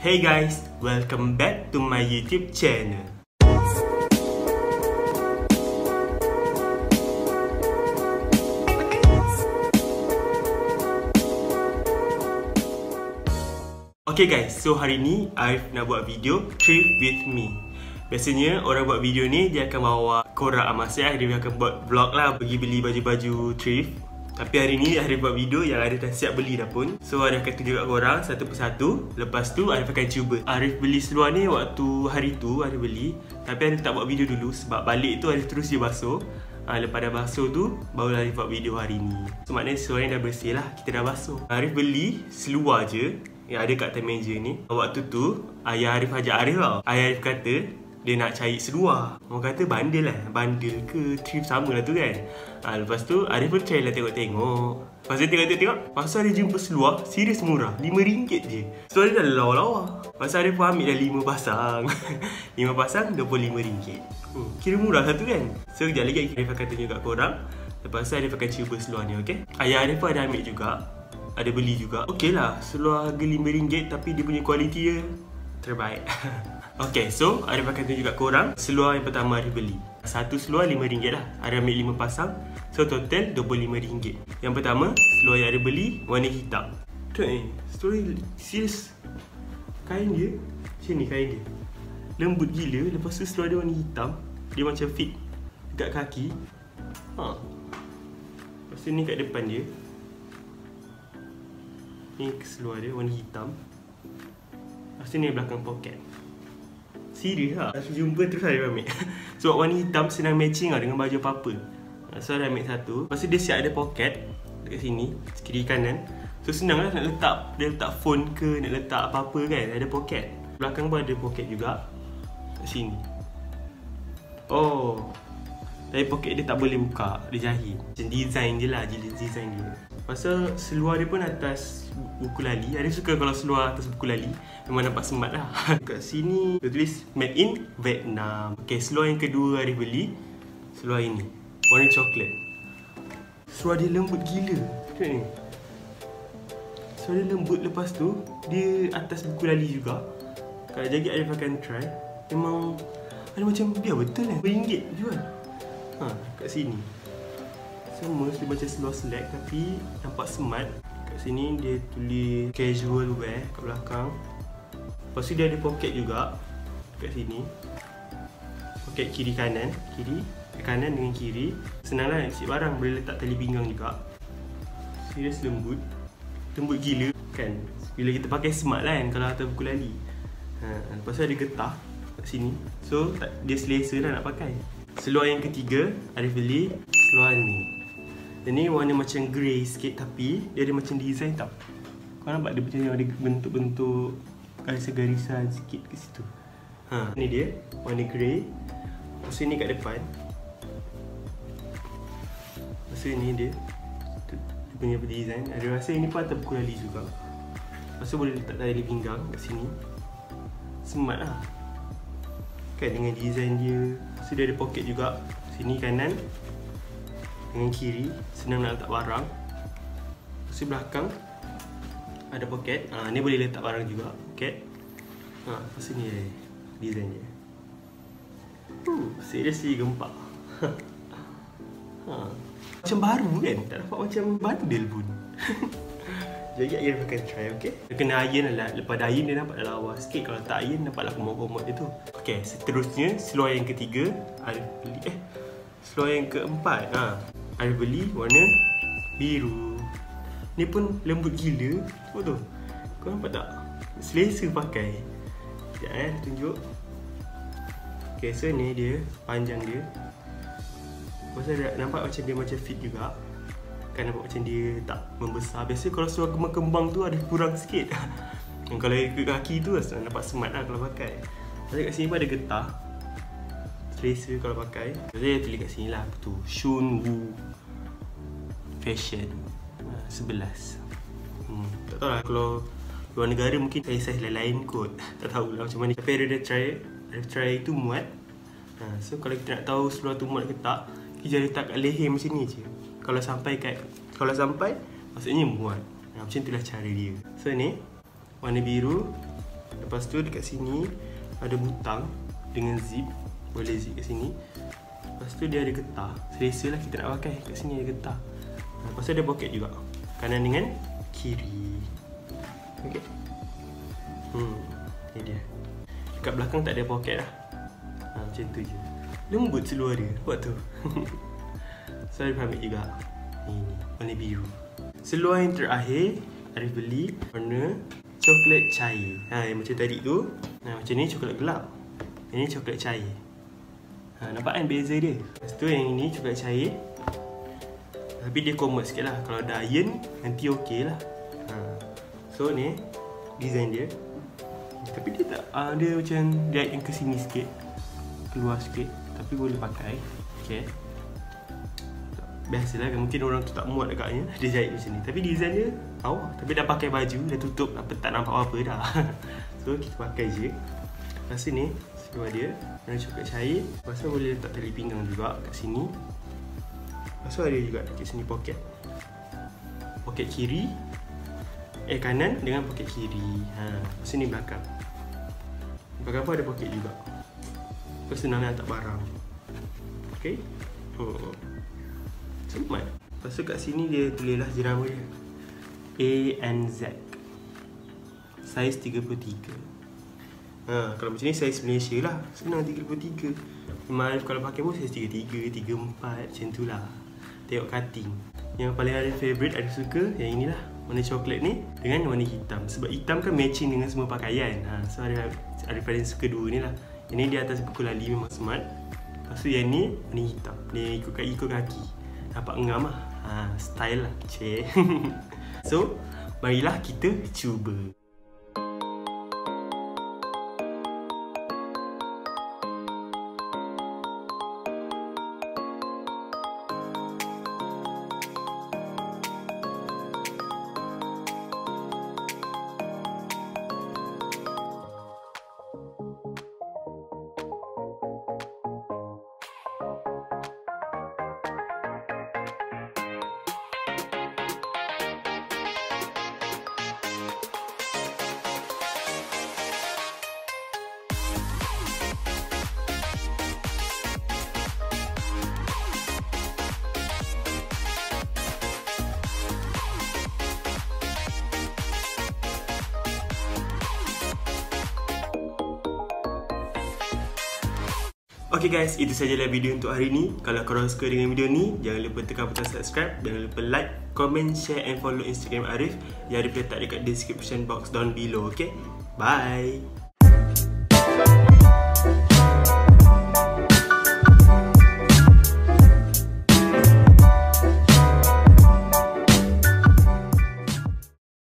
Hey guys, welcome back to my YouTube channel. Okay guys, so hari ni Arif nak buat video Trip with me Biasanya orang buat video ni dia akan bawa korak amasya Dia akan buat vlog lah pergi beli baju-baju thrift Tapi hari ni Arif buat video yang Arif dah siap beli dah pun. So Arif akan tunjuk kat korang satu persatu. Lepas tu Arif akan cuba. Arif beli seluar ni waktu hari tu Arif beli. Tapi Arif tak buat video dulu sebab balik tu Arif terus dia basuh. Ha, lepas dah basuh tu, barulah Arif buat video hari ni. So maknanya seluar ni dah bersih lah, kita dah basuh. Arif beli seluar je yang ada kat atas meja ni. Waktu tu, ayah Arif ajak Arif tau. Ayah Arif kata, dia nak cari seluar. Orang kata bandel lah, bandel ke thrift sama lah tu kan. Ha, Lepas tu, Arif pun try lah tengok-tengok. Lepas tu tengok-tengok, pasal Arif jumpa seluar, serius murah. RM5 je. Seluar dia dah lawa-lawa. Pasal Arif pun ambil dah 5 pasang. 5 pasang, RM25 hmm, Kira murah lah tu kan. So, kejap lagi Arif akan tunjuk kat korang. Lepas tu Arif akan cuba seluar ni, okay Ayah Arif pun ada ambil juga. Ada beli juga. Okey lah Seluar harga RM5 Tapi dia punya kualiti dia Terbaik. Okay so Arif akan tunjuk kat korang. Seluar yang pertama Arif beli. Satu seluar RM5 lah. Arif ambil 5 pasang. So total RM25 Yang pertama Seluar yang Arif beli Warna hitam. Tengok ni? Ni serius Kain dia Macam ni kain dia. Lembut gila Lepas tu seluar dia warna hitam. Dia macam fit. Dekat kaki. Ha. Lepas tu ni kat depan dia. Ni seluar dia warna hitam Lepas tu ni belakang poket. Serius lah. Aku jumpa terus ada ambil. Sebab warna hitam senang matching lah dengan baju apa-apa. So ada ambil satu. Lepas tu dia siap ada poket Dekat sini Kiri kanan. So senang lah nak letak Dia letak phone ke Nak letak apa-apa kan Ada poket. Belakang pun ada poket juga Kat sini. Oh Tapi poket dia tak boleh buka Dia jahit Macam design je lah Design dia. Pasal seluar dia pun atas buku lali. Ada suka kalau seluar atas buku lali Memang nampak semat lah. Kat sini dia tulis Made in Vietnam. Okay seluar yang kedua Arif beli Seluar ini. Warna coklat Seluar dia lembut gila. Tengok ni. Seluar dia lembut lepas tu Dia atas buku lali juga. Kalau jadi Arif akan try. Memang Ada macam biar betul kan RM1 jual Ha kat sini. Sama dia macam seluar slack tapi nampak smart. Kat sini dia tulis casual wear kat belakang. Lepas tu dia ada poket juga kat sini. Poket kiri kanan kiri kanan dengan kiri. Senang lah nak barang boleh letak tali pinggang juga. Serius lembut. Lembut gila kan? Bila kita pakai smart lah kan kalau atas buku lali. Ha, lepas tu ada getah kat sini. So dia selesa lah nak pakai seluar yang ketiga Arif beli seluar ni dan ni warna macam grey sikit tapi dia ada macam design tau. Kau nampak dia macam ada bentuk-bentuk garisan-garisan sikit ke situ. Ha, ni dia warna grey. Lepas ni kat depan. Lepas ni dia dia punya design. Ada rasa ini pun atas buku lali juga. Lepas boleh letak tali pinggang kat sini. Smart lah. Kan dengan design dia. Lepas dia ada poket juga. Sini kanan. Dengan kiri. Senang nak letak barang. Lepas belakang. Ada poket. Ha, ni boleh letak barang juga poket. Ha, lepas ni eh, design dia. Uh, seriously gempak. Ha. macam baru kan? Tak dapat macam bandel pun jadi air akan try okay dia kena iron lah. Lepas dah iron dia nampak dah lawa sikit. Kalau tak iron nampaklah komod-komod dia tu. Okay seterusnya seluar yang ketiga ada beli. Eh seluar yang keempat ha. Saya beli warna biru. Ni pun lembut gila. Apa tu? Kau nampak tak? Selesa pakai. Sekejap eh, tunjuk. Okay, so ni dia Panjang dia. Pasal nampak macam dia macam fit juga Kan nampak macam dia tak membesar. Biasa kalau suara kembang-kembang tu ada kurang sikit. Kalau ikut kaki tu nampak smart lah kalau pakai. Pasal kat sini pun ada getah. Selesa kalau pakai. Saya tulis kat sini lah tu? Shun Wu Fashion. Uh, 11 hmm, Tak tahu lah kalau luar negara mungkin saya size lain-lain kot. Tak tahu lah macam mana. Tapi ada dah try Ada try tu muat. Uh, So kalau kita nak tahu seluar tu muat ke tak Kita letak kat leher macam ni je Kalau sampai kat Kalau sampai Maksudnya muat Macam tu lah cara dia So ni Warna biru Lepas tu dekat sini ada butang dengan zip. Boleh zip kat sini. Lepas tu dia ada getah. Selesa lah kita nak pakai. Kat sini ada getah. Lepas tu ada poket juga. Kanan dengan kiri. Okay. Hmm, ni dia. Dekat belakang tak ada poket lah. Ha, macam tu je. Lembut seluar dia. Nampak tu? Arif ambil juga. Ini, warna biru. Seluar yang terakhir, Arif beli warna coklat cair. Ha, yang macam tadi tu. Ha, macam ni coklat gelap. Ini coklat cair. Ha, nampak kan beza dia? Lepas tu yang ini coklat cair. Tapi dia common sikit lah. Kalau ada iron, nanti okey lah. Ha. So ni, design dia. Tapi dia tak, uh, dia macam dia yang ke sini sikit. Keluar sikit. Tapi boleh pakai. Okay. Biasalah kan mungkin orang tu tak muat dekatnya Dia jahit macam ni. Tapi design dia tahu. Tapi dah pakai baju Dah tutup apa, Tak nampak apa dah. So kita pakai je. Lepas ni Seluar dia Warna coklat cair. Lepas tu boleh letak tali pinggang juga kat sini. Lepas tu ada juga dekat sini poket. Poket kiri Eh kanan dengan poket kiri. Ha, Lepas ni belakang. Belakang pun ada poket juga. Lepas tu nak letak barang. Okay oh. Cemat Lepas tu kat sini dia tulis lah jenama dia. A and Z. Saiz 33 Ha, kalau macam ni saiz Malaysia lah. Senang 33 Memang Arif kalau pakai pun saiz 33, 34 Macam tu lah. Tengok cutting. Yang paling Arif favourite Arif suka Yang inilah. Warna coklat ni Dengan warna hitam. Sebab hitam kan matching dengan semua pakaian. Ha, So Arif, Arif paling suka dua ni lah. Ini di atas buku lali memang smart. Lepas tu yang ni Warna hitam. Ni ikut, ikut kaki Nampak ngam lah ha, Style lah Cik. So Marilah kita cuba Okay guys, itu sajalah video untuk hari ni. Kalau korang suka dengan video ni, jangan lupa tekan butang subscribe, jangan lupa like, comment, share and follow Instagram Arif yang Arif letak dekat description box down below, okay? Bye!